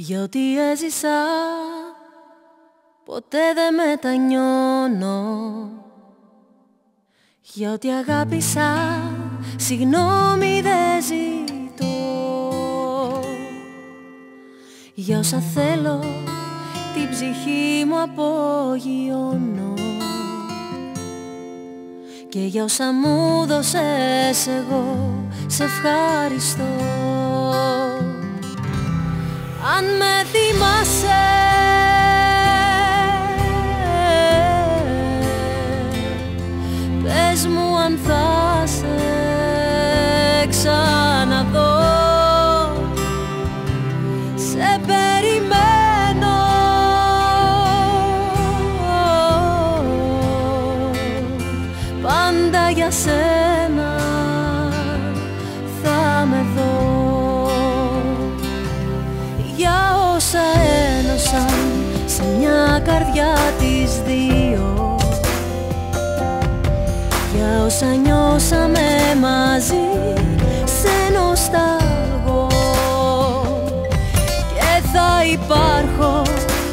Για ό,τι έζησα ποτέ δεν μετανιώνω. Για ό,τι αγάπησα συγγνώμη δεν ζητώ. Για όσα θέλω την ψυχή μου απογειώνω Και για όσα μου δώσες εγώ σε ευχαριστώ αν με θυμάσαι. Πες μου αν θα σε ξαναδώ όσα ένωσαν σε μια καρδιά τις δύο. Για όσα νιώσαμε μαζί σε νοσταγώ Και θα υπάρχω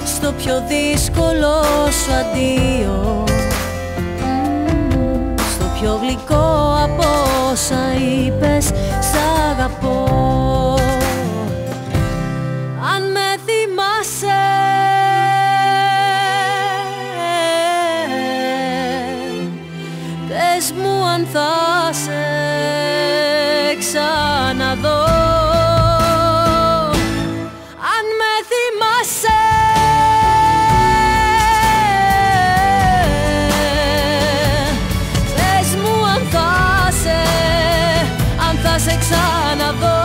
στο πιο δύσκολο σου αντίο. Στο πιο γλυκό από όσα είπες σ' αγαπώ Πες μου αν θα σε ξαναδώ. Αν με θυμάσαι. Πες μου αν θα σε, αν θα σε ξαναδώ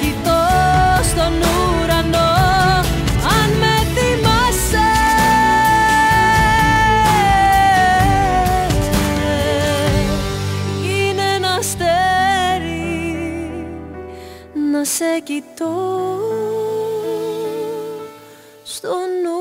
κοιτώ στον ουρανό αν με θυμάσαι. Είναι ένα αστέρι να σε κοιτώ στον ουρανό